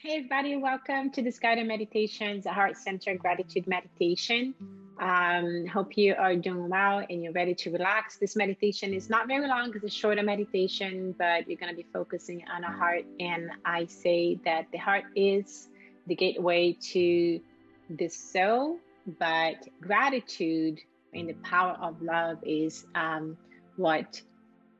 Hey, everybody, welcome to this guided meditations, a heart centered gratitude meditation. Um, hope you are doing well and you're ready to relax. This meditation is not very long because it's a shorter meditation, but you're going to be focusing on a heart. And I say that the heart is the gateway to the soul, but gratitude and the power of love is um, what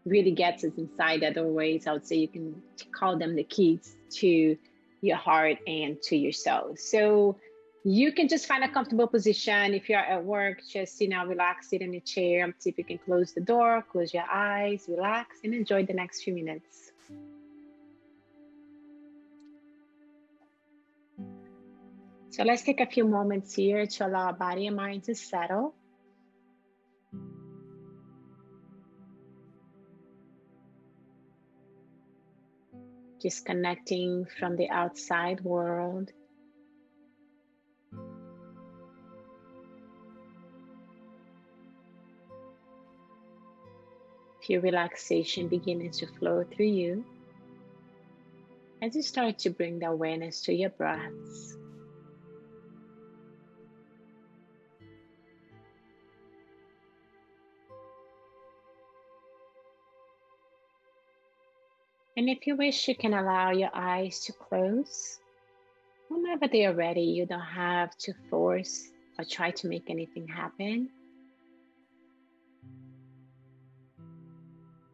really gets us inside other ways. I would say you can call them the keys to your heart and to yourself. So you can just find a comfortable position. If you're at work, just you know, relax, sit in a chair. See if you can close the door, close your eyes, relax, and enjoy the next few minutes. So let's take a few moments here to allow our body and mind to settle. Disconnecting from the outside world. Feel relaxation beginning to flow through you as you start to bring the awareness to your breaths. And if you wish, you can allow your eyes to close. Whenever they are ready, you don't have to force or try to make anything happen.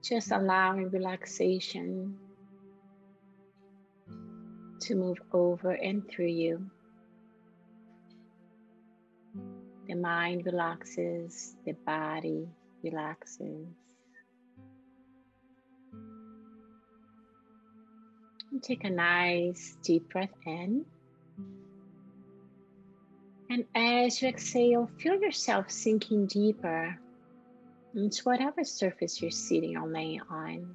Just allowing relaxation to move over and through you. The mind relaxes, the body relaxes. Take a nice deep breath in. And as you exhale, feel yourself sinking deeper into whatever surface you're sitting or laying on.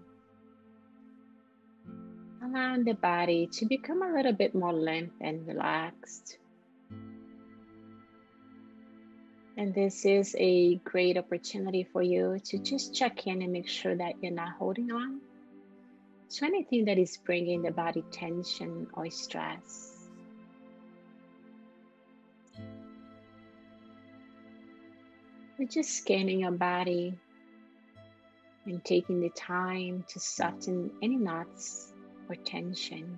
Allowing the body to become a little bit more limp and relaxed. And this is a great opportunity for you to just check in and make sure that you're not holding on so anything that is bringing the body tension or stress. We're just scanning your body and taking the time to soften any knots or tension.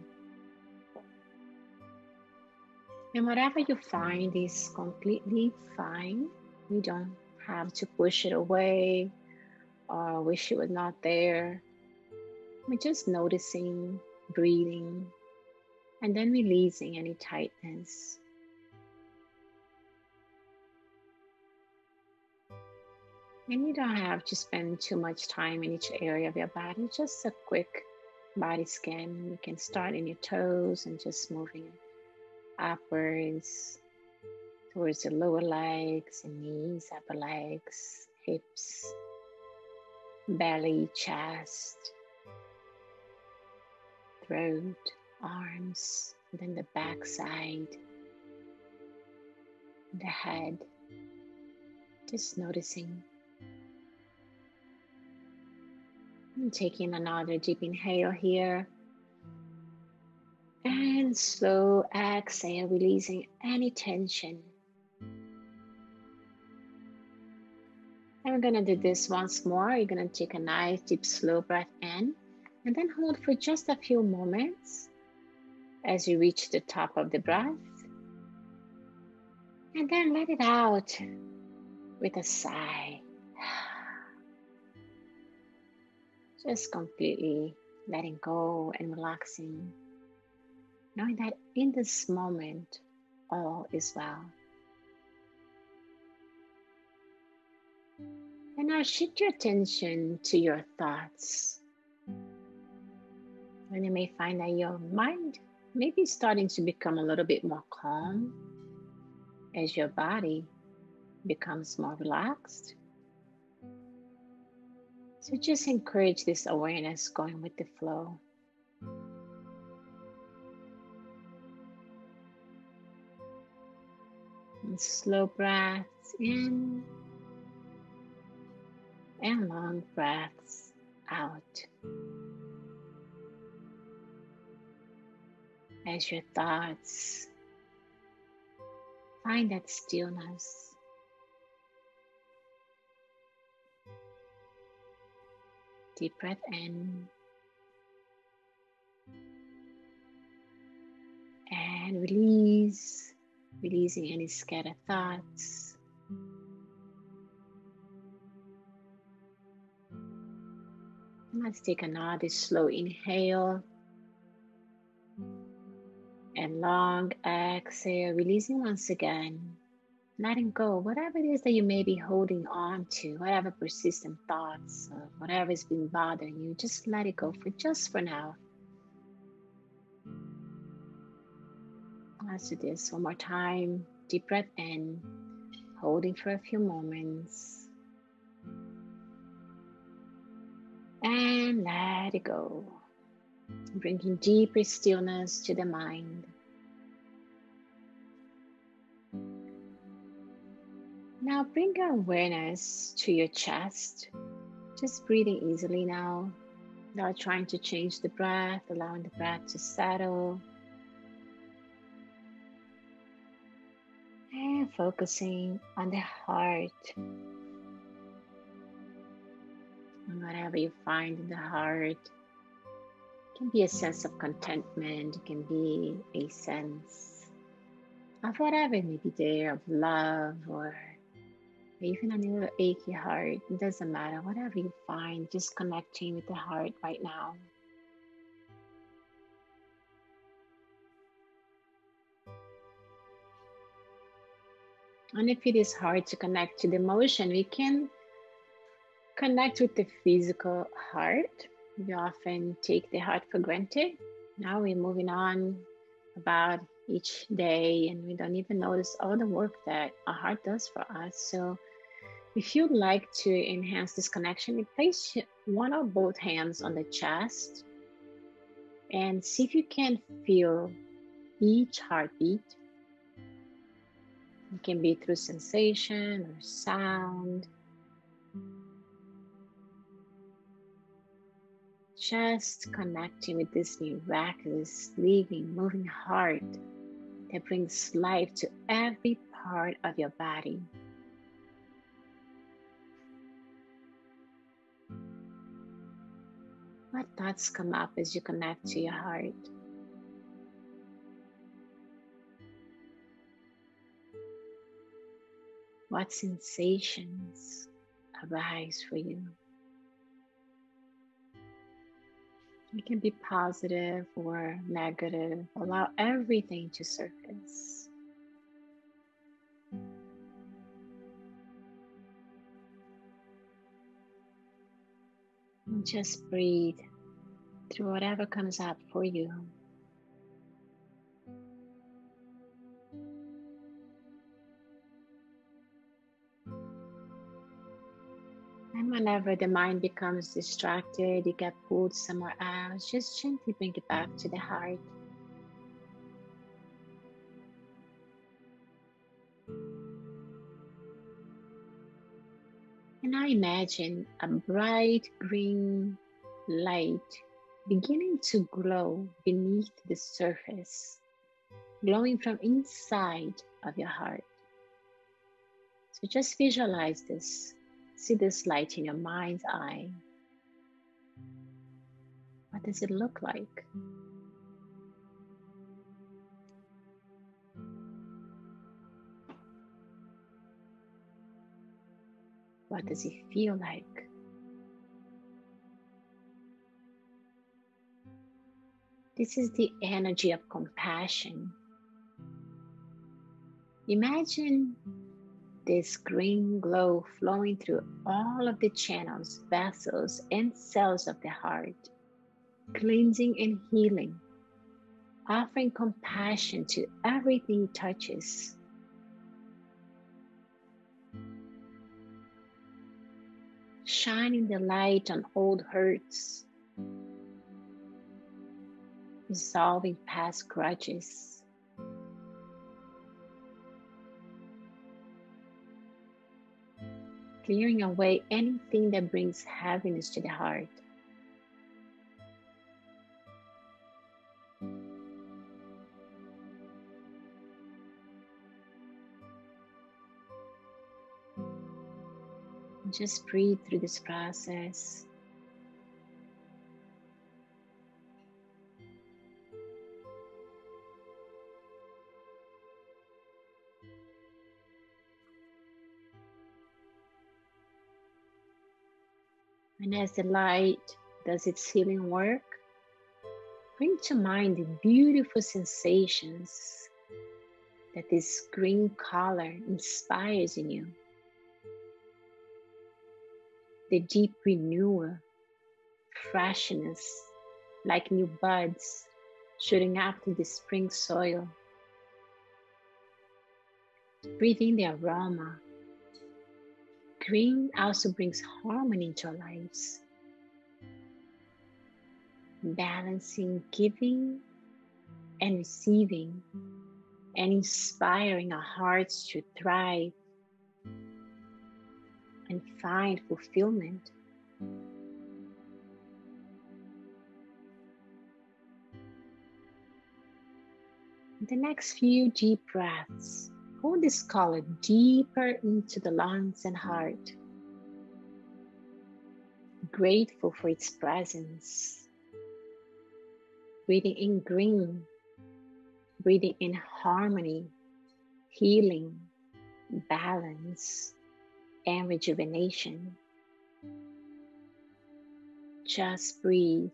And whatever you find is completely fine. You don't have to push it away or wish it was not there. We're just noticing, breathing, and then releasing any tightness. And you don't have to spend too much time in each area of your body, just a quick body scan. You can start in your toes and just moving upwards towards the lower legs and knees, upper legs, hips, belly, chest throat, arms, then the back side, the head. Just noticing. And taking another deep inhale here. And slow exhale, releasing any tension. And we're gonna do this once more. You're gonna take a nice deep, slow breath in and then hold for just a few moments as you reach the top of the breath. And then let it out with a sigh. Just completely letting go and relaxing, knowing that in this moment, all is well. And now shift your attention to your thoughts and you may find that your mind may be starting to become a little bit more calm as your body becomes more relaxed. So just encourage this awareness going with the flow. And slow breaths in and long breaths out. As your thoughts find that stillness. Deep breath in and release, releasing any scattered thoughts. Let's take another slow inhale and long exhale, releasing once again, letting go whatever it is that you may be holding on to, whatever persistent thoughts, or whatever has been bothering you, just let it go for just for now. Let's do this one more time. Deep breath in, holding for a few moments. and let it go. Bringing deeper stillness to the mind. Now bring your awareness to your chest. Just breathing easily now, not trying to change the breath, allowing the breath to settle. And focusing on the heart And whatever you find in the heart. Can be a sense of contentment, it can be a sense of whatever may be there, of love or even a little achy heart. It doesn't matter, whatever you find, just connecting with the heart right now. And if it is hard to connect to the emotion, we can connect with the physical heart. We often take the heart for granted. Now we're moving on about each day and we don't even notice all the work that our heart does for us. So if you'd like to enhance this connection, place one or both hands on the chest and see if you can feel each heartbeat. It can be through sensation or sound just connecting with this miraculous, living, moving heart that brings life to every part of your body. What thoughts come up as you connect to your heart? What sensations arise for you? It can be positive or negative. Allow everything to surface. And just breathe through whatever comes up for you. And whenever the mind becomes distracted, you get pulled somewhere else, just gently bring it back to the heart. And I imagine a bright green light beginning to glow beneath the surface, glowing from inside of your heart. So just visualize this See this light in your mind's eye. What does it look like? What does it feel like? This is the energy of compassion. Imagine this green glow flowing through all of the channels, vessels, and cells of the heart, cleansing and healing, offering compassion to everything it touches. Shining the light on old hurts, resolving past grudges clearing away anything that brings heaviness to the heart. Just breathe through this process. And as the light does its healing work, bring to mind the beautiful sensations that this green color inspires in you. The deep renewal, freshness, like new buds shooting up to the spring soil. Breathe in the aroma. Green also brings harmony into our lives, balancing giving and receiving, and inspiring our hearts to thrive and find fulfillment. The next few deep breaths Hold this color deeper into the lungs and heart. Grateful for its presence. Breathing in green, breathing in harmony, healing, balance, and rejuvenation. Just breathe.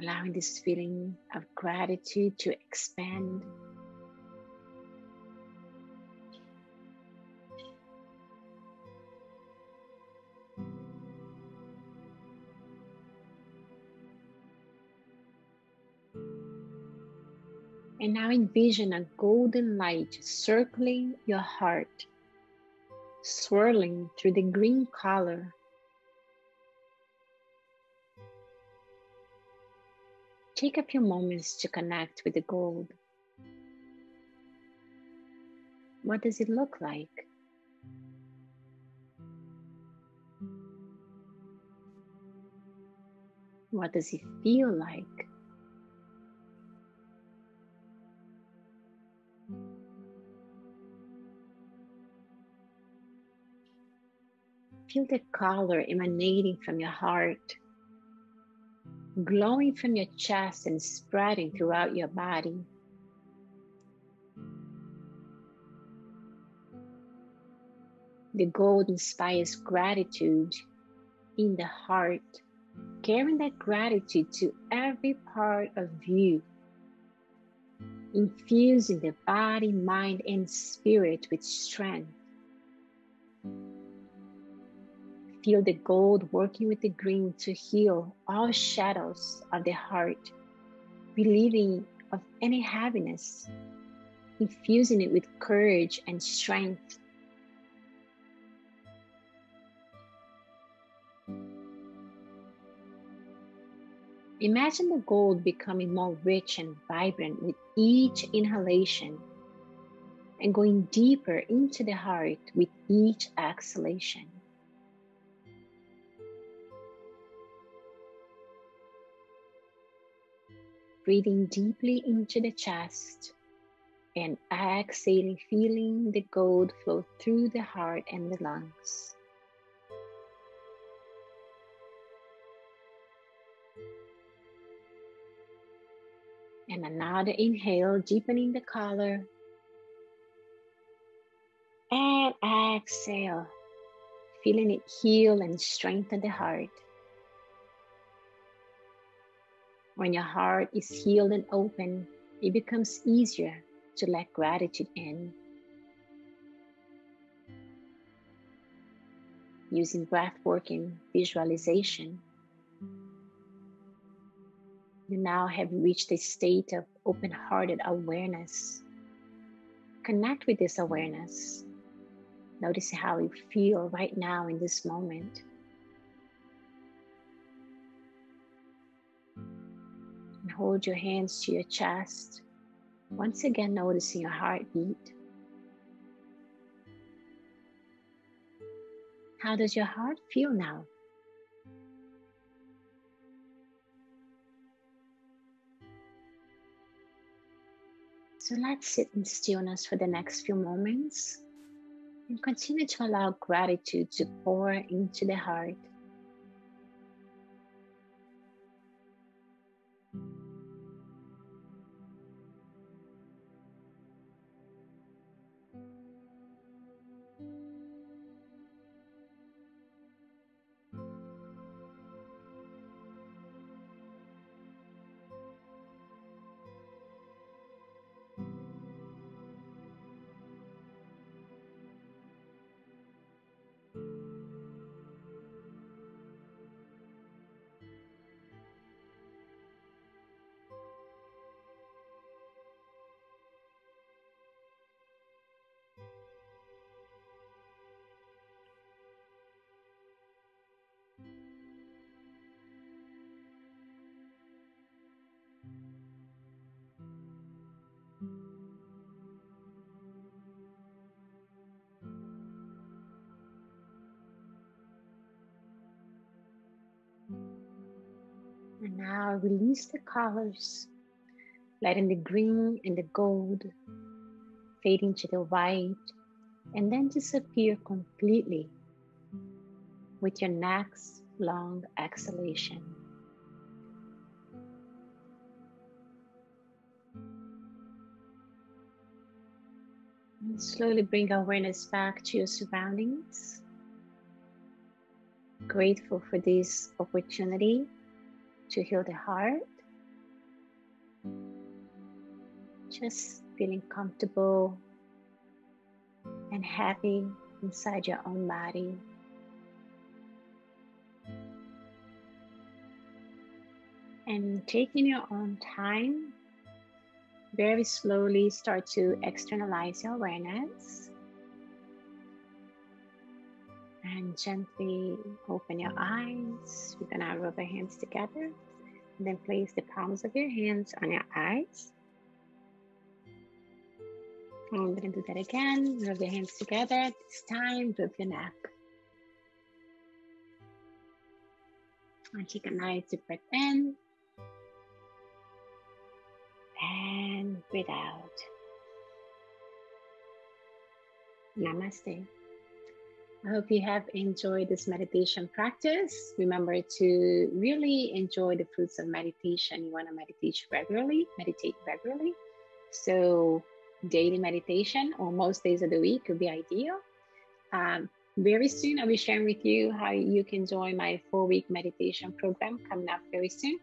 allowing this feeling of gratitude to expand. And now envision a golden light circling your heart, swirling through the green color Take a few moments to connect with the gold. What does it look like? What does it feel like? Feel the color emanating from your heart glowing from your chest and spreading throughout your body. The gold inspires gratitude in the heart, carrying that gratitude to every part of you, infusing the body, mind, and spirit with strength. Feel the gold working with the green to heal all shadows of the heart, relieving of any heaviness, infusing it with courage and strength. Imagine the gold becoming more rich and vibrant with each inhalation and going deeper into the heart with each exhalation. Breathing deeply into the chest and exhaling, feeling the gold flow through the heart and the lungs. And another inhale, deepening the color. And exhale, feeling it heal and strengthen the heart. When your heart is healed and open, it becomes easier to let gratitude in. Using breath work and visualization, you now have reached a state of open hearted awareness. Connect with this awareness. Notice how you feel right now in this moment. and hold your hands to your chest. Once again, noticing your heartbeat. How does your heart feel now? So let's sit in stillness for the next few moments and continue to allow gratitude to pour into the heart. And now release the colors, letting the green and the gold fade into the white and then disappear completely with your next long exhalation. And slowly bring awareness back to your surroundings. Grateful for this opportunity to heal the heart. Just feeling comfortable and happy inside your own body. And taking your own time, very slowly start to externalize your awareness. And gently open your eyes. We're gonna rub our hands together. Then place the palms of your hands on your eyes. And I'm gonna do that again. Rub your hands together. This time, rub your neck. And take a nice deep breath in. And breathe out. Namaste. I hope you have enjoyed this meditation practice. Remember to really enjoy the fruits of meditation. You want to meditate regularly, meditate regularly. So, daily meditation or most days of the week would be ideal. Um, very soon, I'll be sharing with you how you can join my four week meditation program coming up very soon.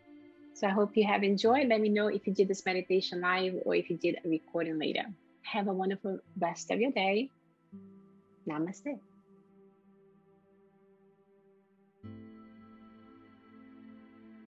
So, I hope you have enjoyed. Let me know if you did this meditation live or if you did a recording later. Have a wonderful rest of your day. Namaste.